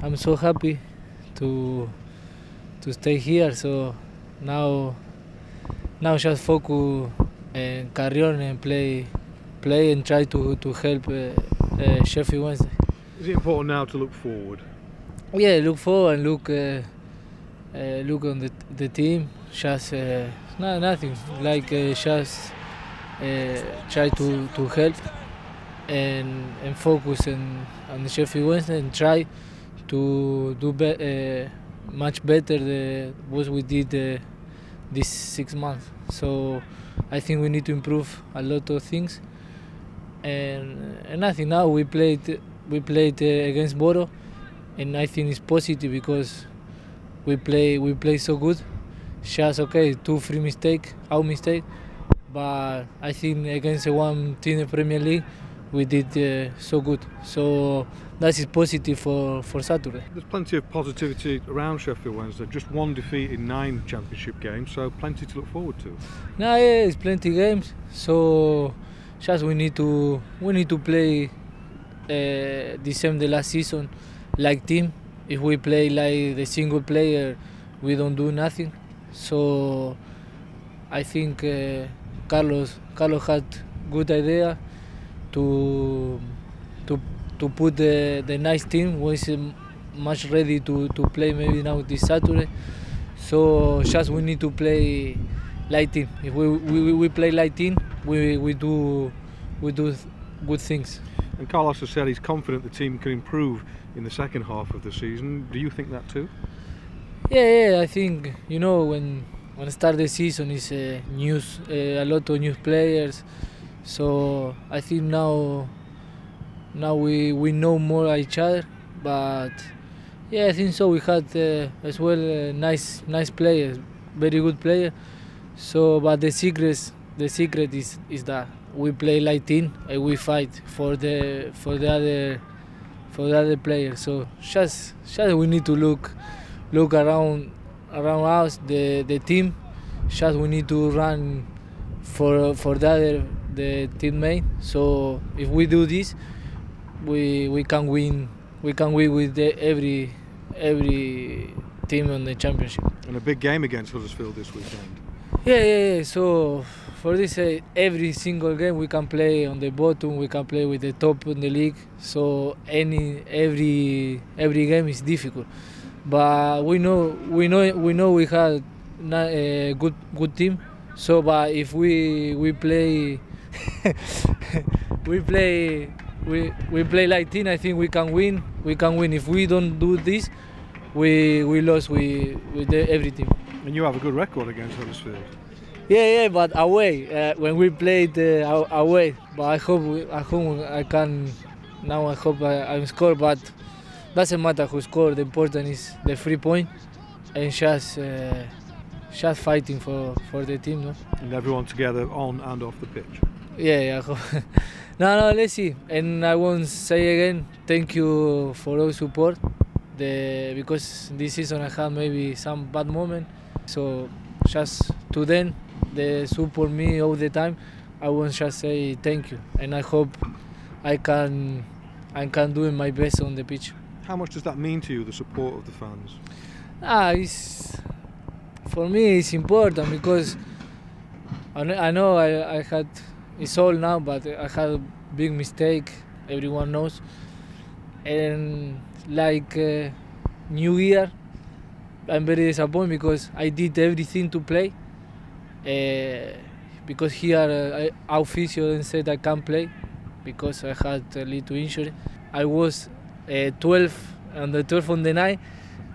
I'm so happy to to stay here. So now now just focus and carry on and play play and try to to help uh, uh, Sheffield Wednesday. Is it important now to look forward? Yeah, look forward and look uh, uh, look on the the team. Just uh, no, nothing like uh, just uh, try to, to help and and focus on on the Sheffield Wednesday and try to do be, uh, much better the what we did uh, this six months. So I think we need to improve a lot of things. And, and nothing now we played we played uh, against Boro, and I think it's positive because we play we play so good. Just okay, two free mistake, our mistake, but I think against one team in the Premier League we did uh, so good. So that is positive for, for Saturday. There's plenty of positivity around Sheffield Wednesday. Just one defeat in nine championship games, so plenty to look forward to. No, yeah, it's plenty games. So just we need to we need to play uh, the same the last season, like team. If we play like the single player, we don't do nothing. So I think uh, Carlos Carlos had good idea to to to put the the nice team was um, much ready to, to play maybe now this Saturday. So just we need to play light team. If we, we, we play light team, we, we do we do good things. And Carlos has said he's confident the team can improve in the second half of the season. Do you think that too? Yeah, yeah. I think you know when when start the season is uh, news, uh, a lot of new players. So I think now now we we know more each other. But yeah, I think so. We had uh, as well uh, nice nice players, very good player. So, but the secret the secret is is that we play like team and we fight for the for the other for the other players. So just just we need to look look around around us the the team. Just we need to run for for the other the teammate. So if we do this, we we can win. We can win with the, every every team in the championship. And a big game against Huddersfield this weekend. Yeah, yeah, yeah. So for this, uh, every single game we can play on the bottom. We can play with the top in the league. So any every every game is difficult. But we know we know we know we had a good good team. So, but if we we play we play we we play like team, I think we can win. We can win. If we don't do this, we we lose we with the, everything. And you have a good record against Huddersfield. Yeah, yeah, but away uh, when we played uh, away. But I hope we, I hope I can. Now I hope I, I score, but doesn't matter who scored. The important is the free point and just uh, just fighting for for the team, no. And everyone together on and off the pitch. Yeah, yeah. I hope. no, no. Let's see. And I won't say again. Thank you for all support. The because this season I had maybe some bad moment. So just to them, they support me all the time. I want just say thank you, and I hope I can I can do my best on the pitch. How much does that mean to you, the support of the fans? Ah, it's for me it's important because I know I, know I, I had it's all now, but I had a big mistake. Everyone knows, and like uh, New Year, I'm very disappointed because I did everything to play. Uh, because here uh, our physio said I can't play because I had a little injury. I was uh, 12 on the 12th on the night.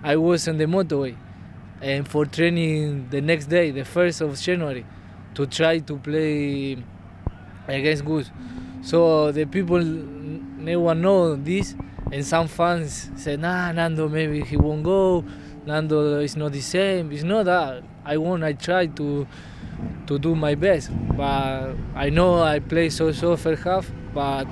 I was on the motorway and for training the next day, the first of January, to try to play against Goose. So the people never know this, and some fans say, "Nah, Nando, maybe he won't go. Nando is not the same. It's not that. I want. I try to to do my best, but I know I play so so first half, but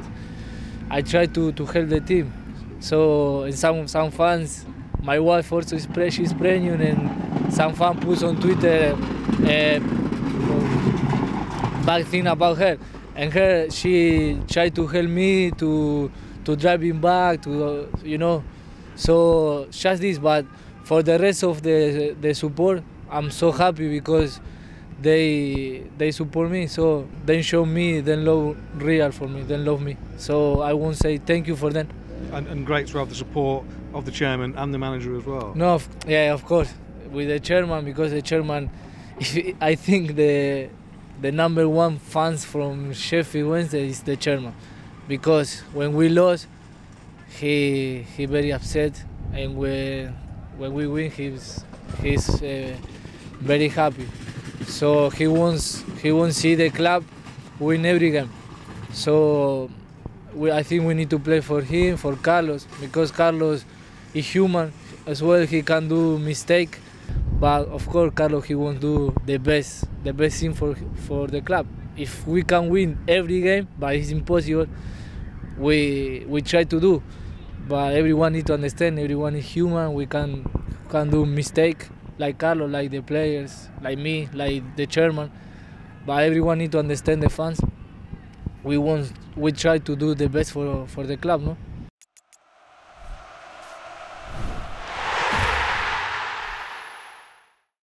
I try to to help the team. So and some some fans, my wife also is pre- she's pregnant, and some fan puts on Twitter uh, bad thing about her and her she tried to help me to to drive him back to you know So just this, but for the rest of the the support, I'm so happy because they they support me. So they show me, they love real for me, they love me. So I won't say thank you for them. And, and great to have the support of the chairman and the manager as well. No, yeah, of course, with the chairman because the chairman, I think the the number one fans from Sheffield Wednesday is the chairman, because when we lost, he he very upset, and when when we win, he's he's uh, very happy. So he wants he wants see the club win every game. So we, I think we need to play for him, for Carlos, because Carlos is human as well. He can do mistake, but of course Carlos he won't do the best, the best thing for for the club. If we can win every game, but it's impossible, we we try to do. But everyone need to understand. Everyone is human. We can can do mistake, like Carlo, like the players, like me, like the chairman. But everyone need to understand the fans. We want we try to do the best for for the club, no?